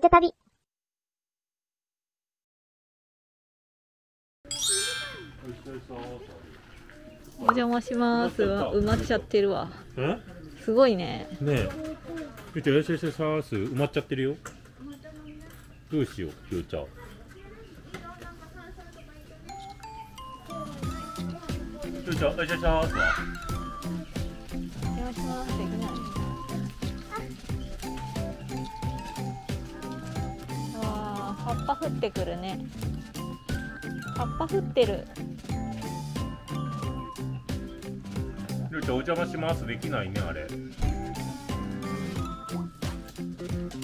ルテ旅。お邪魔します。わ埋まっちゃってるわ。え？すごいね。ねえゆうちゃんいらっしさーす埋まっちゃってるよどうしようゆうちゃんゆうちゃんいらっしさーすわお邪魔しま葉っぱ降ってくるね。葉っぱ降ってる。ゆうちゃんお邪魔しますできないねあれう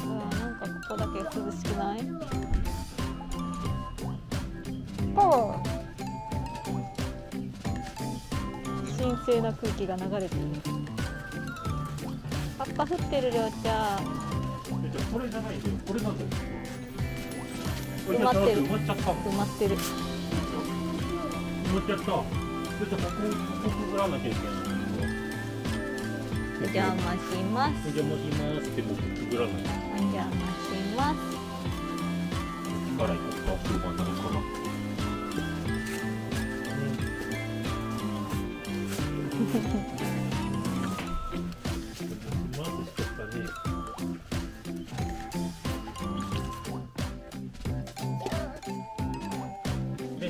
わあ、なんかここだけ涼しくない？ほ神聖な空気が流れてる。葉っぱ降ってるりょうちゃん。ゆうちゃんこれじゃないんだよこれなんだよ埋まってる。埋まっちゃった。の埋まってる。埋まっちゃった。ここここくぐらなきゃいけない。お邪魔します。お邪魔しますって僕くぐらないお邪魔します。から行こう。か車になるかな。ま ず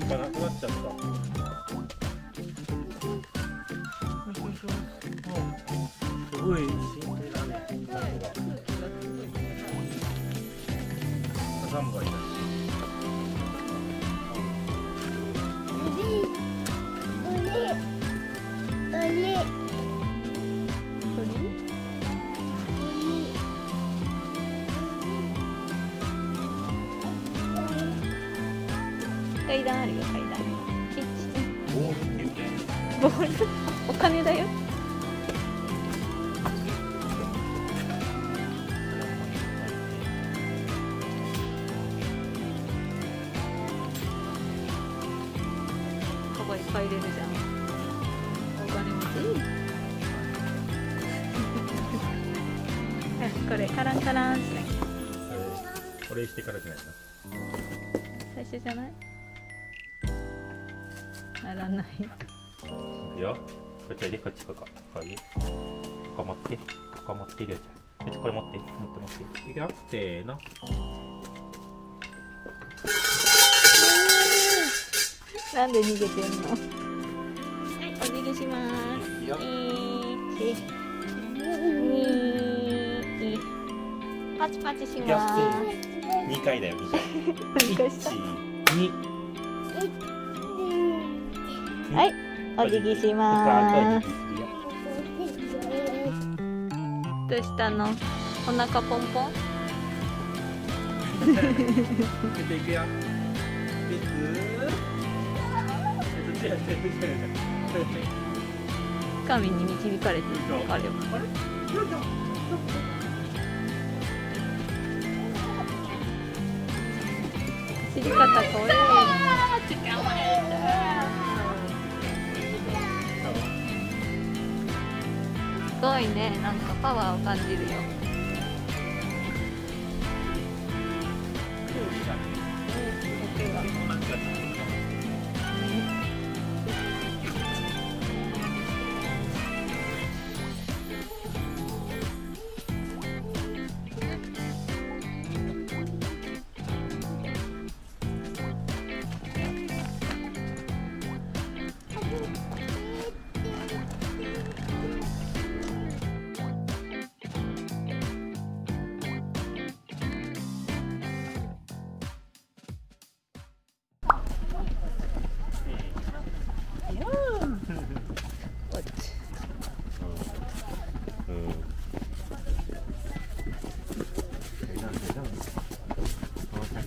がなくなっちゃった。入れるじゃんお金持ちこれカランカランってねこれしてからじゃない最初じゃない。ならない。い。くよこっちでこっちこここい。うここ持ってここ持ってるじゃんこっちこれ持って持って持ってい。くよせーのなんで逃げてんの？はいお辞儀します。一二パチパチしやます。2回だよ2回何回した12はいお辞儀しあます。どうしたの？お腹ポンポン？出ていくよ神に導かれてる彼は走り方怖いすごいねなんかパワーを感じるよ。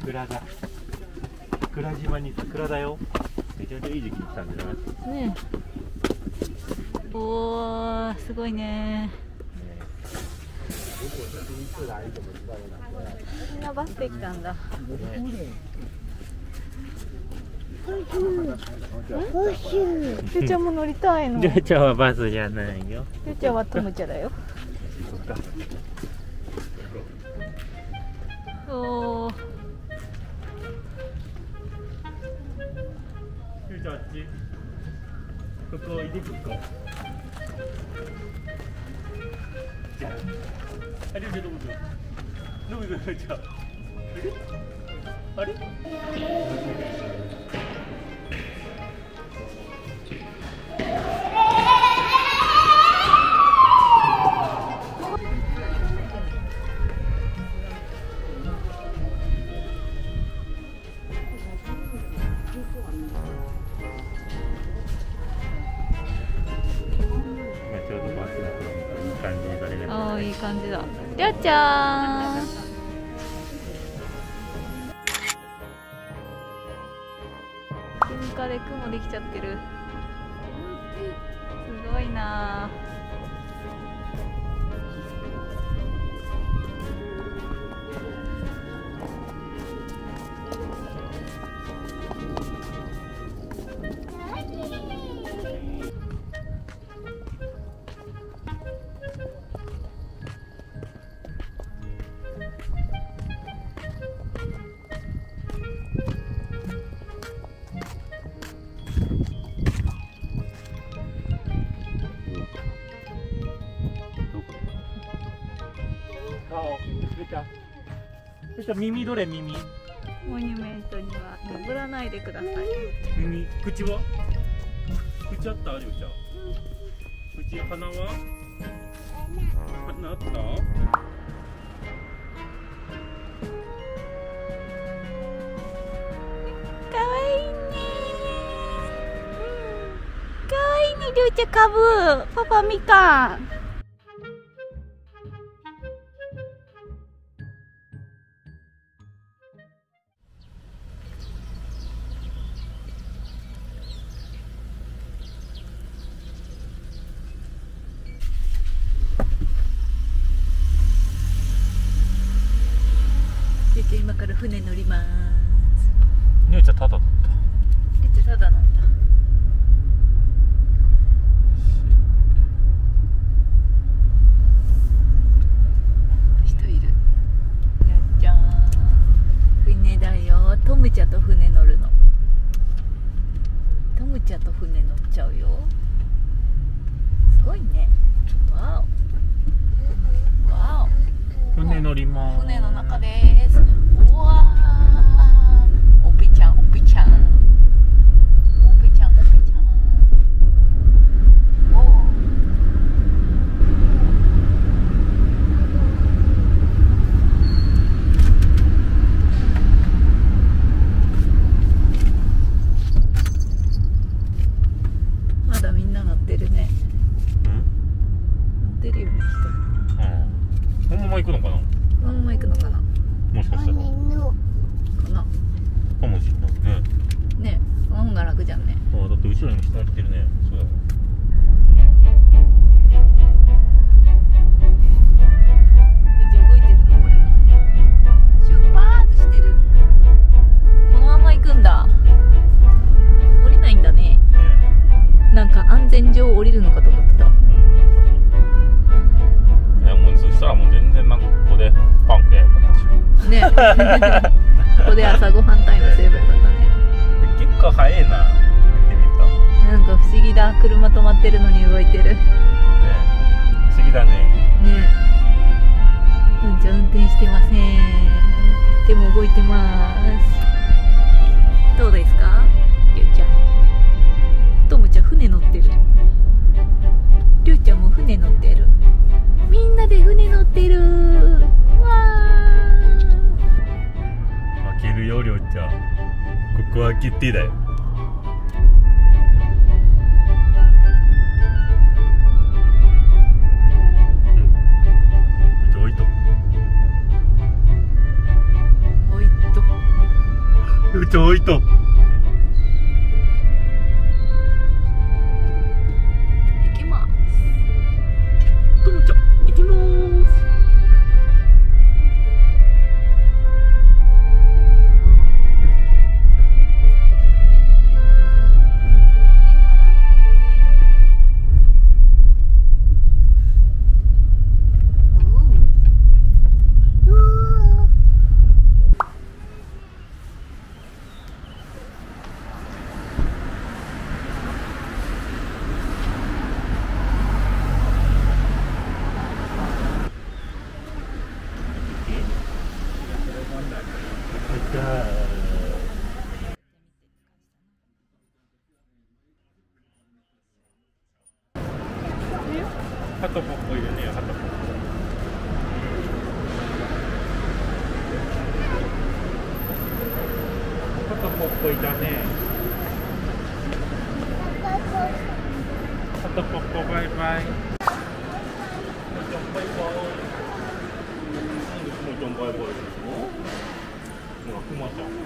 桜だ桜島に桜だよ。めちゃめちゃいい時期に来たんじゃない？ねえ。おーすごいね。みんなバスで来たんだ。ゆうちゃん。も乗りたいのちゃん。はバスじゃないようちゃん。はトムチャだよおこ入れここじゃあ。あれじゃどうぞどうぞじゃああれ？じだりょうちゃん。噴火で雲できちゃってる。すごいな。顔めちゃめちゃ耳どれ耳。モニュメントには登らないでください。耳。口は？口あった？りょうちゃん口鼻は？鼻あった？かわいいねかわいいねりょうちゃんかぶパパみかん船乗りまお船の中ですうわーおぴちゃんおぴちゃんおぴちゃんおぴちゃんおーまだみんな乗ってるねうん乗ってるよねうんこのまま行くのかな人このまま行くのかなもしかしたらかなかもしれないねねこの方が楽じゃんねあだって止まってるのに動いてる。ね。不思議だね。うんちゃん運転してません。でも動いてます。どうですか？りゅうちゃん。トムちゃん船乗ってる。りゅうちゃんも船乗ってる。みんなで船乗ってる。わ開けるよりょうちゃん。ここは開けてだよ遠いと。ハトポッポいるね。ハトポッポハトポッポいたねハトポッポバイバイちょんバイバイなんでもちょんバイバイですのほらクマちゃんク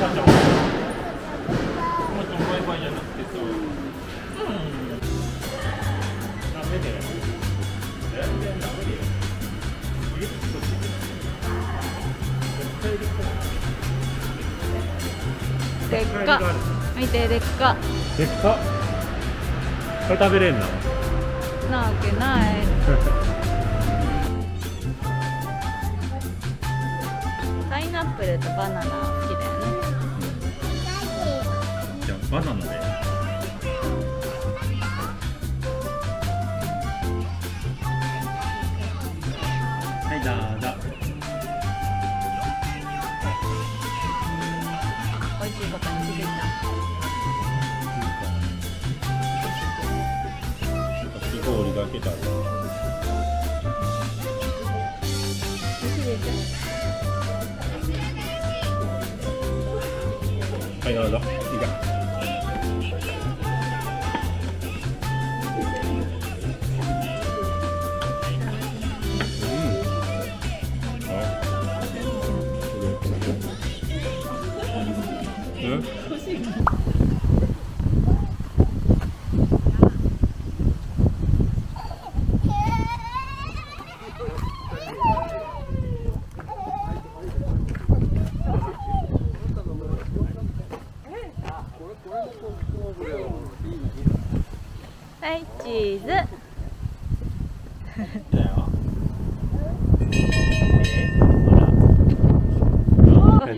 マちゃんクマちゃんバイバイじゃなくてさうっか。見てでっか。でっか。これ食べれんの？なわけない。パイナップルとバナナ好きだよね。じゃあバナナで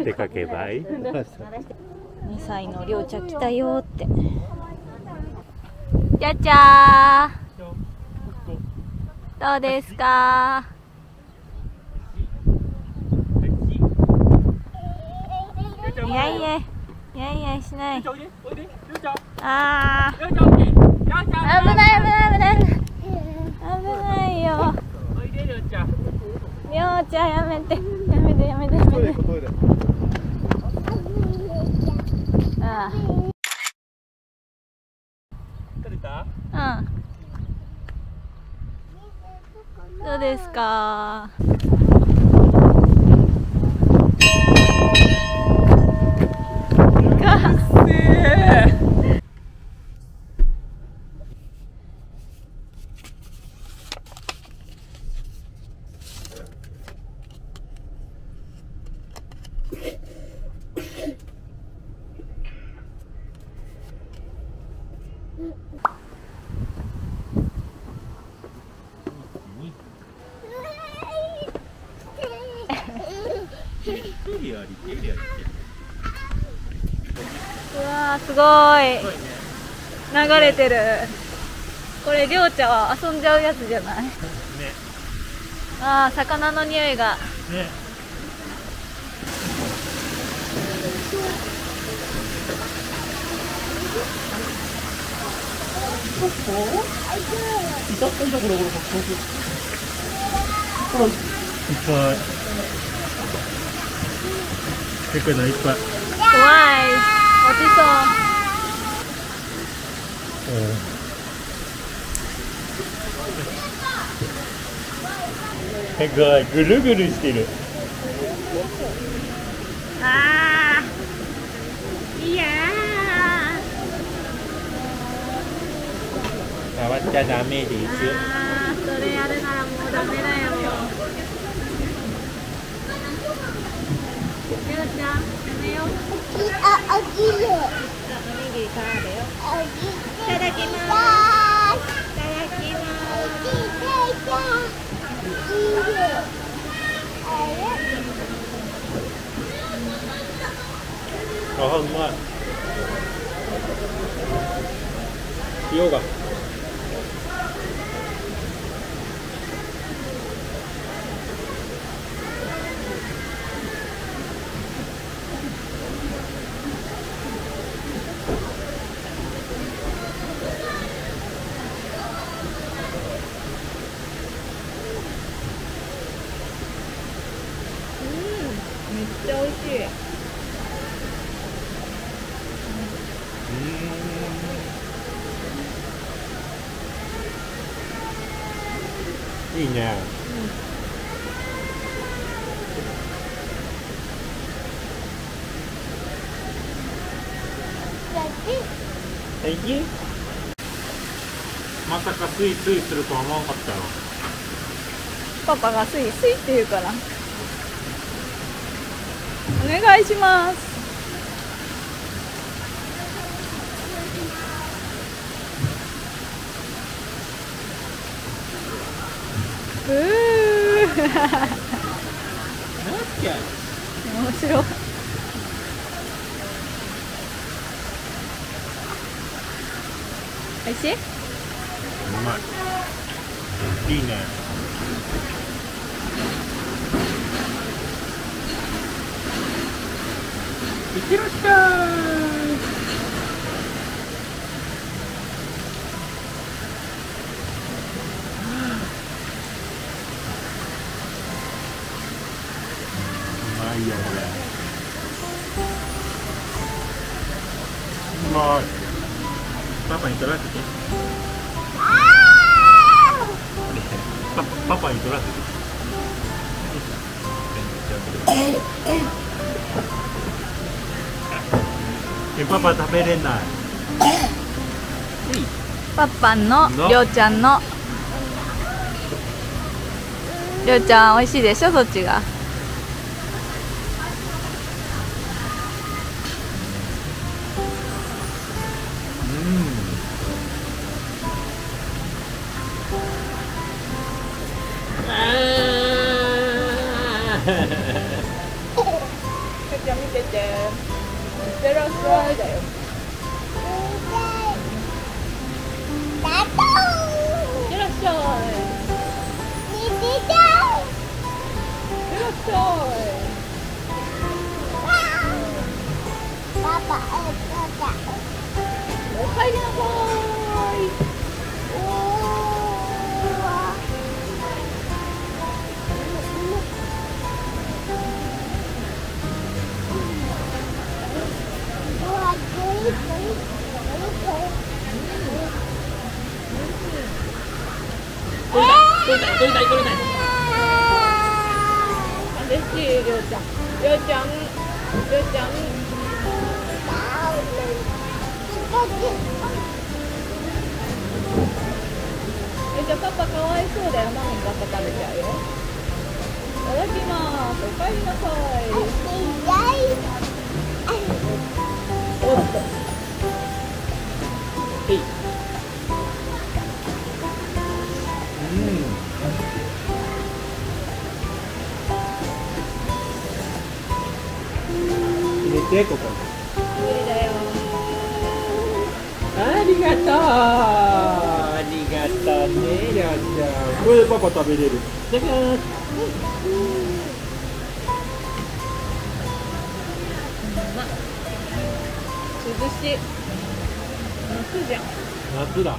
なんて書けばいい。2歳のりょうちゃん来たよって。ちゃちゃどうですか？いやいやいやいやしないあー危ない危ない危ない危ないよりょうちゃんやめてやめてやめてやめてあ取れたうん。どうですか？うわーすごい。流れてる。これりょうちゃんは遊んじゃうやつじゃない？ね。あー魚の匂いが。ね。いっぱい結構ないいっぱい。怖い落ちそうすごいぐるぐるしてる。あーいや触っちゃダメです。あーそれやるならもうダメだよりょうちゃんやめようあ、おきれい。おにぎりからだよおきいただきますいただきますあうがちゃ美味しいうんいいね。えいまさかスイスイするとは思わなかったよ。パパがスイスイって言うから。お願いしますうーなんだっけ面白い。おいしい。うまいいいね。いってらっしゃいうまいよこれ。うまい。パパに取らせて。パパパに取らせて。えパパ食べれない。パパのの？りょうちゃんの。りょうちゃん美味しいでしょそっちがちゃん見て。て。いって。らっしゃいだよいって。らっしゃいいって。らっしゃいおかえりなさい取りたい取りたい。嬉しいりょうちゃん。りょうちゃん。りょうちゃんえじゃあパパかわいそうだよ。マミパパ食べちゃうよ。いただきます。おかえりなさい。てここ無理だよありがとう。ありがとう。ねりょう。ちゃんこれでパパ食べれるだから涼しい夏じゃん夏だ